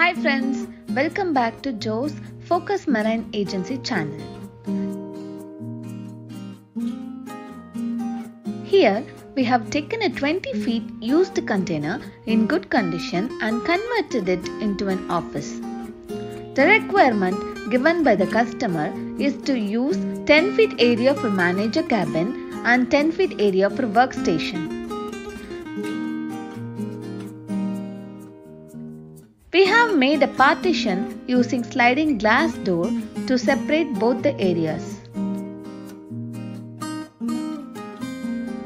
Hi friends, welcome back to Jo's Focus Mariine Agency channel. Here we have taken a 20 feet used container in good condition and converted it into an office. The requirement given by the customer is to use 10 feet area for manager cabin and 10 feet area for workstation. Have made a partition using sliding glass door to separate both the areas.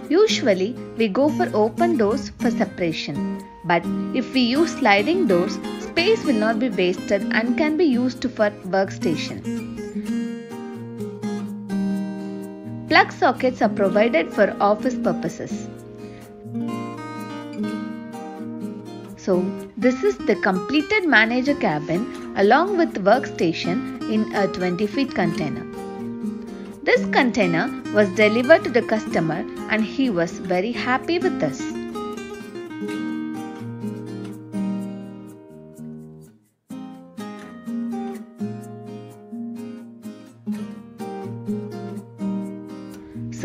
Usually we go for open doors for separation, but if we use sliding doors, space will not be wasted and can be used for workstation. Plug sockets are provided for office purposes. So, this is the completed manager cabin along with workstation in a 20 feet container. This container was delivered to the customer and he was very happy with this.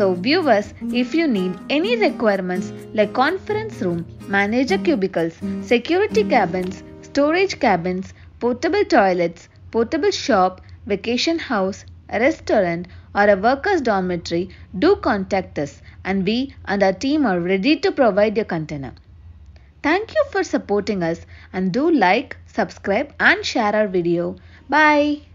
So viewers, if you need any requirements like conference room, manager cubicles, security cabins, storage cabins, portable toilets, portable shop, vacation house, a restaurant or a workers dormitory, do contact us and we and our team are ready to provide your container. Thank you for supporting us and do like, subscribe and share our video. Bye.